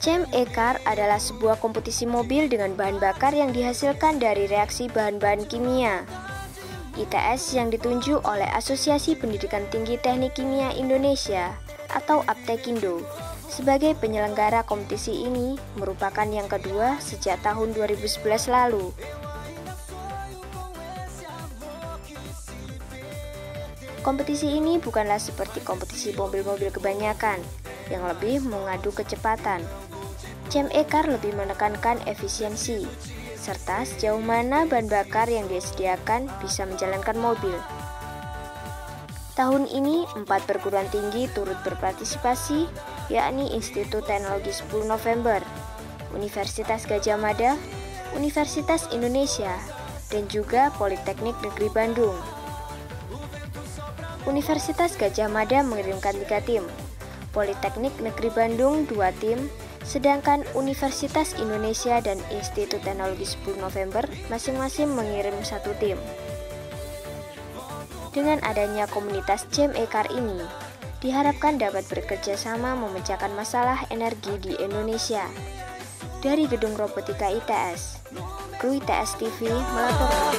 E-Car adalah sebuah kompetisi mobil dengan bahan bakar yang dihasilkan dari reaksi bahan-bahan kimia. ITS yang ditunjuk oleh Asosiasi Pendidikan Tinggi Teknik Kimia Indonesia atau Aptekindo sebagai penyelenggara kompetisi ini merupakan yang kedua sejak tahun 2011 lalu. Kompetisi ini bukanlah seperti kompetisi mobil-mobil kebanyakan yang lebih mengadu kecepatan. Cem Ekar lebih menekankan efisiensi, serta sejauh mana bahan bakar yang disediakan bisa menjalankan mobil. Tahun ini, empat perguruan tinggi turut berpartisipasi, yakni Institut Teknologi 10 November, Universitas Gajah Mada, Universitas Indonesia, dan juga Politeknik Negeri Bandung. Universitas Gajah Mada mengirimkan tiga tim, Politeknik Negeri Bandung dua tim, sedangkan Universitas Indonesia dan Institut Teknologi 10 November masing-masing mengirim satu tim. Dengan adanya komunitas Jam Ekar ini, diharapkan dapat bekerja sama memecahkan masalah energi di Indonesia. Dari Gedung Robotika ITS, Kru ITS TV melaporkan.